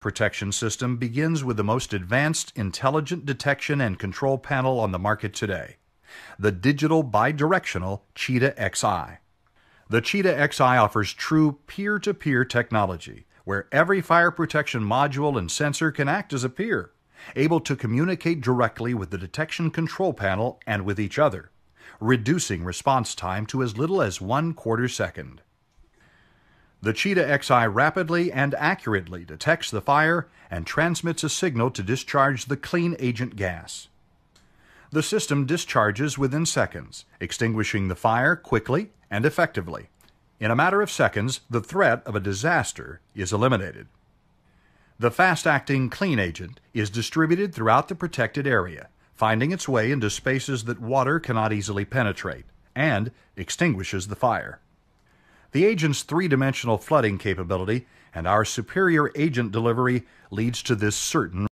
protection system begins with the most advanced intelligent detection and control panel on the market today the digital bidirectional Cheetah XI. The Cheetah XI offers true peer to peer technology, where every fire protection module and sensor can act as a peer, able to communicate directly with the detection control panel and with each other, reducing response time to as little as one quarter second. The Cheetah XI rapidly and accurately detects the fire and transmits a signal to discharge the clean agent gas. The system discharges within seconds, extinguishing the fire quickly and effectively. In a matter of seconds, the threat of a disaster is eliminated. The fast acting clean agent is distributed throughout the protected area, finding its way into spaces that water cannot easily penetrate, and extinguishes the fire. The agent's three dimensional flooding capability and our superior agent delivery leads to this certain